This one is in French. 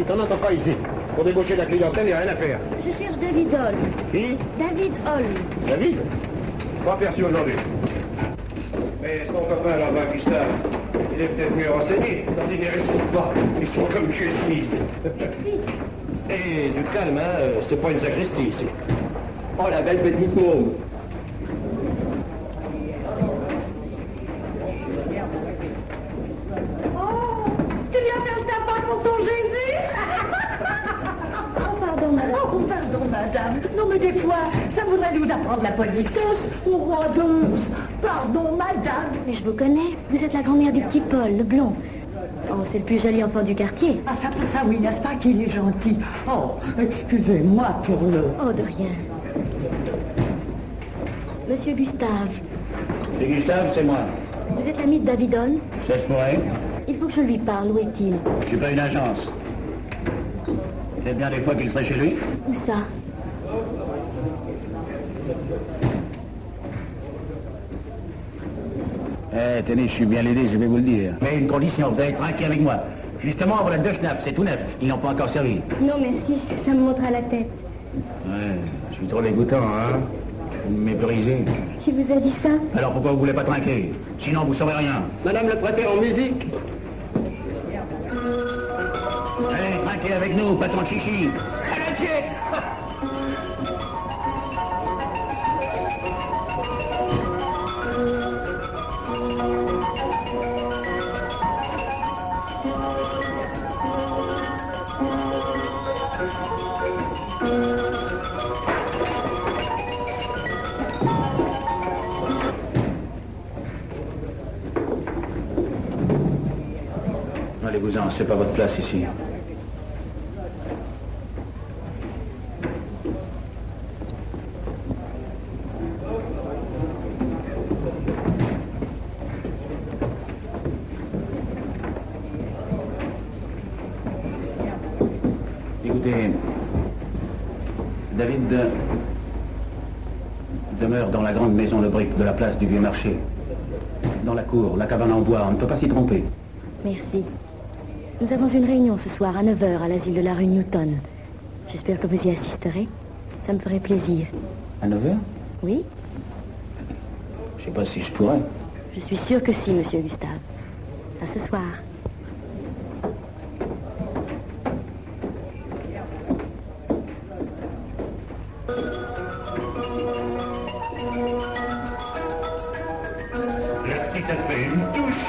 petite, on n'entend pas ici. Pour débaucher la clientèle, il n'y a rien à faire. Je cherche David Hall. Qui? David Hall. David? Pas perçu aujourd'hui. Mais son copain là-bas, Gustave, il est peut-être mieux renseigné. Tandis qu'ils ne respectent pas. Ils sont comme chez Smith. Et du calme, hein, euh, c'est pas une sacristie ici. Oh, la belle petite môme. Oh, tu viens faire le tabac pour ton Jésus Oh, pardon, madame. Oh, pardon, madame. Non, mais des fois, ça voudrait nous apprendre la politesse au roi d'Once. Pardon, madame. Mais je vous connais. Vous êtes la grand-mère du petit Paul, le blond. Oh, c'est le plus joli enfant du quartier. Ah, ça pour ça, oui, n'est-ce pas qu'il est gentil? Oh, excusez-moi pour le... Oh, de rien. Monsieur Gustave, Et Gustave, c'est moi. vous êtes l'ami de David Hall Ça se pourrait Il faut que je lui parle. Où est-il? Je suis pas une agence. C'est bien des fois qu'il serait chez lui Où ça? Eh, tenez, je suis bien aidé, je vais vous le dire. Mais une condition, vous allez trinquer avec moi. Justement, voilà deux schnapps, c'est tout neuf. Ils n'ont pas encore servi. Non, merci. Ça me montre à la tête. Ouais, je suis trop dégoûtant, hein Vous me méprisez. Qui vous a dit ça Alors pourquoi vous voulez pas trinquer Sinon, vous saurez rien. Madame le préfet en musique Allez, trinquez avec nous, patron de chichi. Allez, Allez-vous-en, c'est pas votre place ici. Écoutez, David demeure dans la grande maison de briques de la place du Vieux Marché. Dans la cour, la cabane en bois, on ne peut pas s'y tromper. Merci. Nous avons une réunion ce soir à 9h à l'asile de la rue Newton. J'espère que vous y assisterez. Ça me ferait plaisir. À 9h Oui Je sais pas si je pourrais. Je suis sûre que si, monsieur Gustave. À ce soir. La petite a fait une touche.